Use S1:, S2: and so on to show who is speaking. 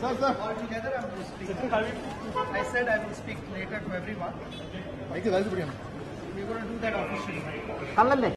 S1: Altogether, I'm going to speak. I said I will speak later to everyone. We're going to do that officially.